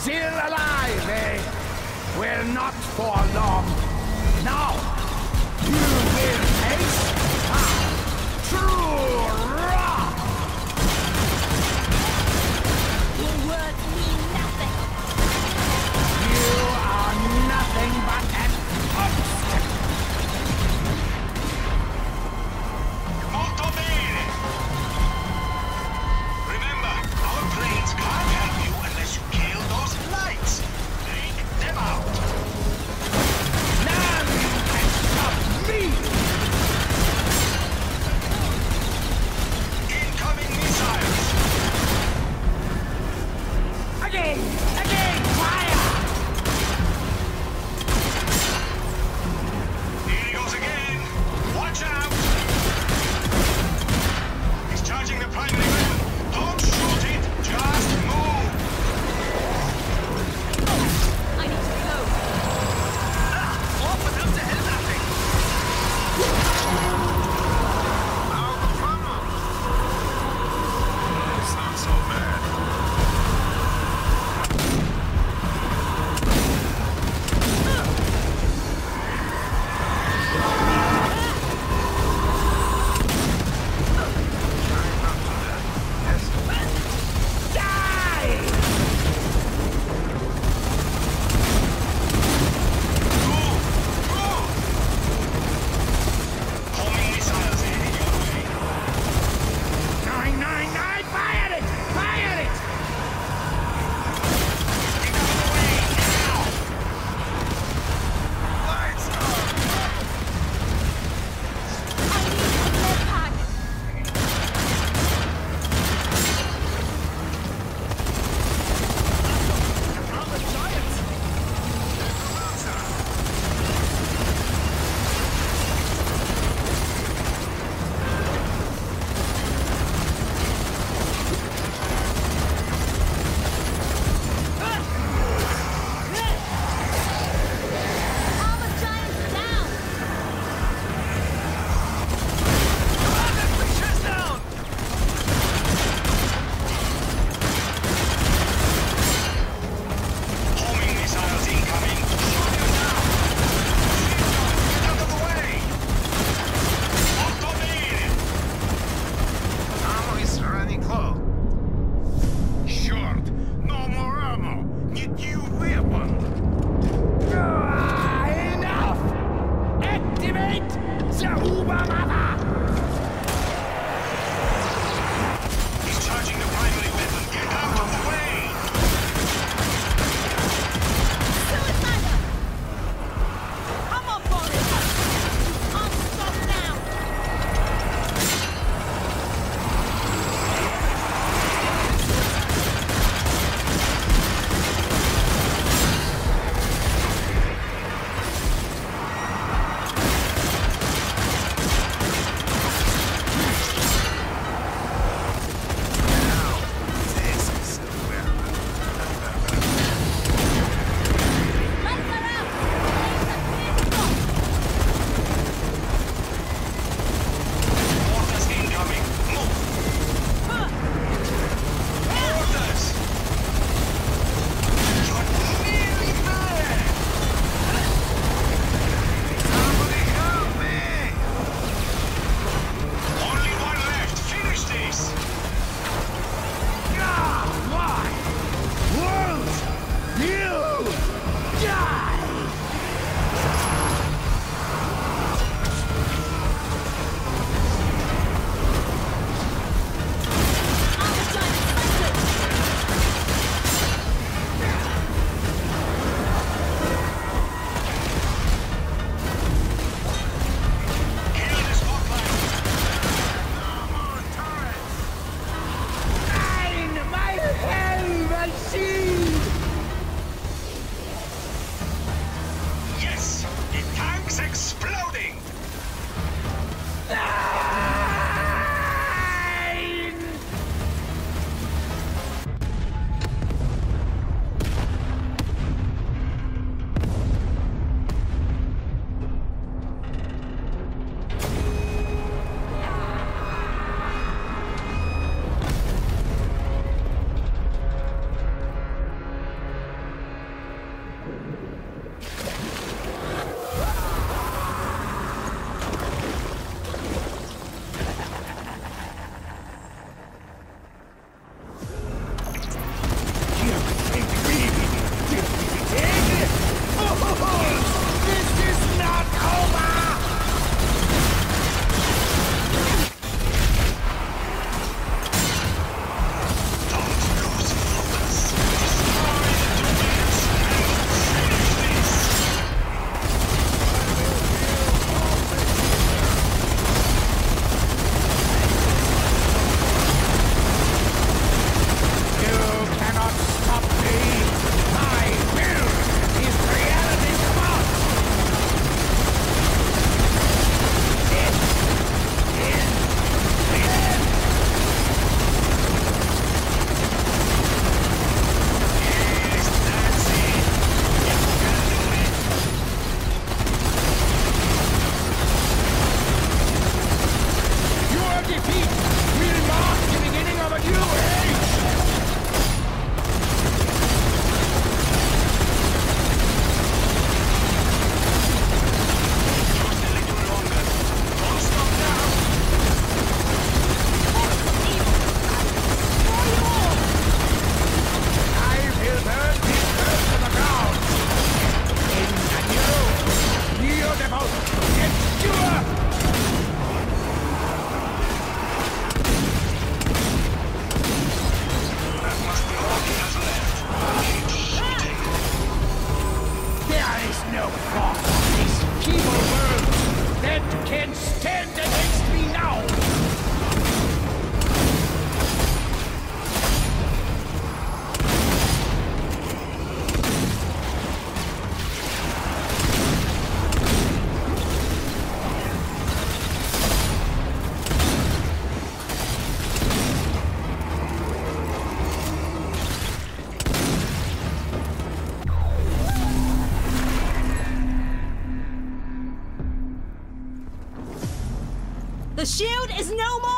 Still alive, eh? Well, not for long. Now, No more!